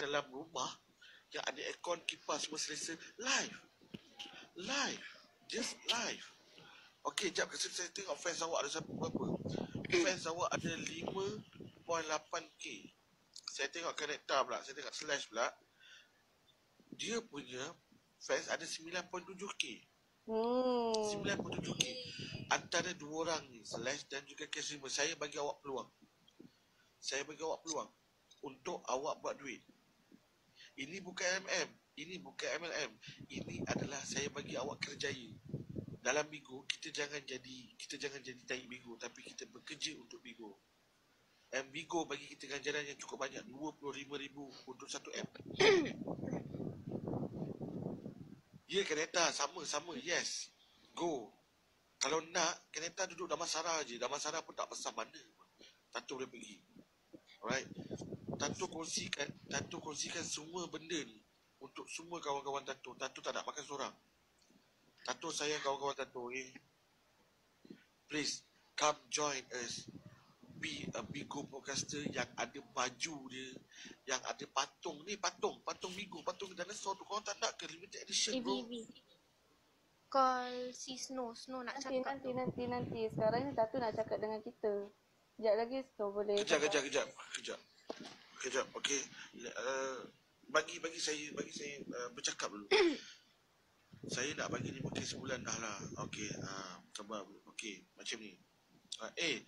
dalam rumah yang ada aircon, kipas semua selesa live. Live. Just live. Okay, jap kasi saya tengok fans awak ada berapa. Fans awak ada 5.8k. Saya tengok karakter pula, saya tengok slash pula. Dia punya fans ada 9.7k. Hmm. 9.7k. Antara dua orang ni, slash dan juga cash streamer, saya bagi awak peluang. Saya bagi awak peluang untuk awak buat duit. Ini bukan MM, ini bukan MLM. Ini adalah saya bagi awak kerjaya. Dalam Bigo kita jangan jadi kita jangan jadi tai Bigo tapi kita bekerja untuk Bigo. M Bigo bagi kita ganjaran yang cukup banyak 25,000 untuk satu M. Ya kereta sama sama yes. Go. Kalau nak kereta duduk Damansara je. Damansara pun tak besar mana. Tato boleh pergi. Alright. Tato kongsikan, Tato kongsikan semua benda ni untuk semua kawan-kawan Tato. Tato tak nak makan seorang. Tato sayang kawan-kawan Tato eh. Please come join us. Be a Bigo podcaster yang ada baju dia, yang ada patung ni patung, patung Bigo, patung dinosaur tu korang tak nak ke limited edition bro? Ibi. Call si Snow. Snow nak Nanti, cakap nanti, tu. nanti, nanti. Sekarang ni Tatu nak cakap dengan kita. Sekejap lagi Snow boleh. Kejap, kejap, kejap, kejap. Kejap, okey. Uh, bagi bagi saya bagi saya uh, bercakap dulu. saya nak bagi 5k sebulan dah lah. Okey, uh, sabar. Okey, macam ni. Uh, eh,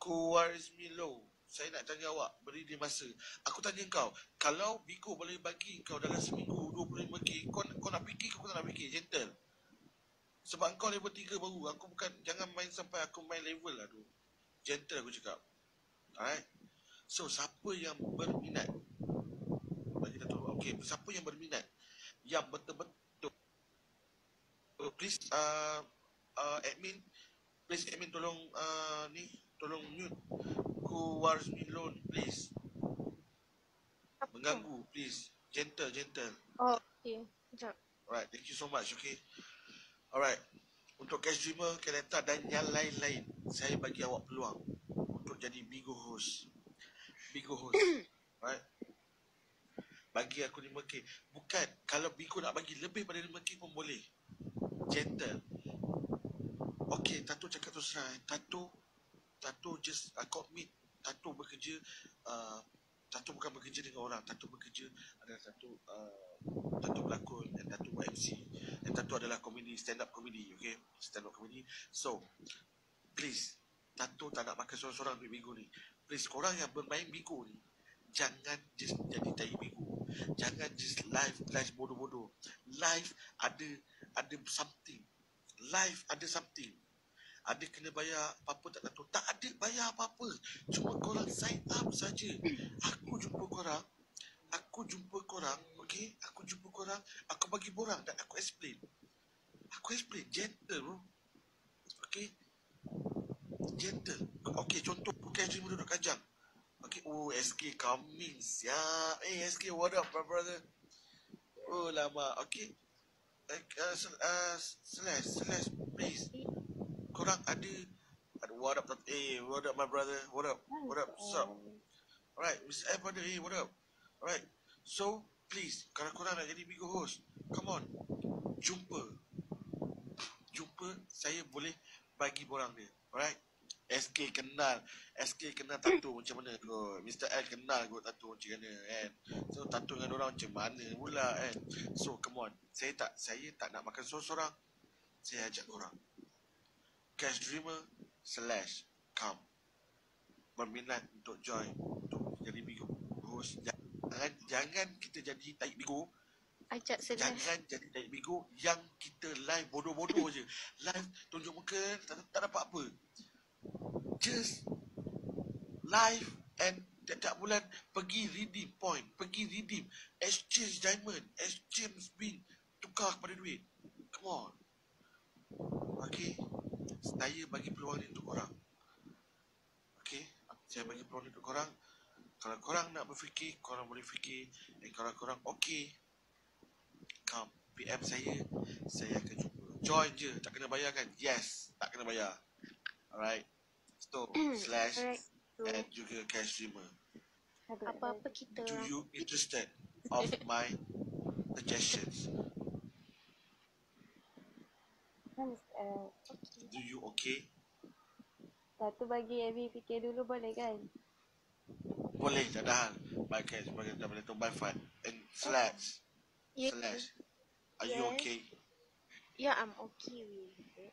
Kuwaris Milo. Saya nak tanya awak, beri dia masa. Aku tanya kau, kalau Bigo boleh bagi kau dalam seminggu 25k, kau, kau nak fikir ke kau tak nak fikir? Gentle. Sebab kau level 3 baru. Aku bukan, jangan main sampai aku main level lah tu. Gentle aku cakap. Alright. So, siapa yang berminat? Bagi kita tahu. Okay, siapa yang berminat? Yang betul-betul. Uh, please, uh, uh, admin. Please, admin tolong uh, ni. Tolong mute. Ku Wars Milon, please. Apa? Mengganggu, please. Gentle, gentle. Oh, okay. Sekejap. Alright, thank you so much, okay. Alright, untuk cash streamer, kereta dan yang lain-lain, saya bagi awak peluang untuk jadi Bigo host. Bigo host, alright. Bagi aku 5k. Bukan, kalau Bigo nak bagi lebih pada 5k pun boleh. Gentle. Okay, Tato cakap terus terang. eh. Tato, Tato just uh, commit. Tato bekerja, uh, Tato bukan bekerja dengan orang. Tato bekerja adalah Tato uh, Tato berlakon dan Tato buat MC dan Tato adalah komedi stand up comedy okay stand up comedy so please Tato tak nak makan seorang-seorang duit Bigo ni please korang yang bermain Bigo ni jangan just jadi tai Bigo jangan just live live bodoh-bodoh. Live ada ada something. Live ada something. Ada kena bayar apa-apa tak tahu. Tak ada bayar apa-apa. Cuma korang sign up saja. Aku jumpa korang. Aku jumpa korang okay aku jumpa korang. Aku bagi borang dan aku explain. Aku explain. Gentle bro. Okay gentle. Okay contoh bukan streamer duduk kajang okay oh SK coming ya eh SK what up my brother oh lama okay uh, uh, uh, Celeste Celeste please korang ada ada what up eh what up my brother what up what up what's up Alright, Mr. F brother, hey, what up? Alright, so please, kalau korang nak jadi Bigo host, come on, jumpa. Jumpa, saya boleh bagi borang dia. Alright? SK kenal, SK kenal tattoo macam mana kot. Mr. L kenal kot tattoo macam mana kan. So tattoo dengan orang macam mana pula kan. So come on, saya tak saya tak nak makan sorang-sorang. Saya ajak korang. Cash Dreamer slash come berminat untuk join untuk jadi Bigo host jangan jangan kita jadi taik Bigo Ajak Celeste. jangan jadi taik Bigo yang kita live bodoh-bodoh je live tunjuk muka tak, tak dapat apa just live and tiap-tiap bulan pergi redeem point pergi redeem exchange diamond exchange bin tukar kepada duit come on okay saya bagi peluang ni untuk korang Okay, saya bagi peluang ni untuk korang. Kalau korang nak berfikir, korang boleh fikir. Dan kalau korang okay, come PM saya, saya akan jumpa. Join je, tak kena bayar kan? Yes, tak kena bayar. Alright. So, slash Alright. So, and juga cash streamer. apa-apa kita Do you interested? of my suggestions. Uh, Okay. Do you okay? satu bagi Abby fikir dulu boleh kan? Boleh, tak ada hal. Sebagai tak boleh tu, by fun. And slash, Yeah, slash. Are you Yes. okay? yeah, I'm okay with it.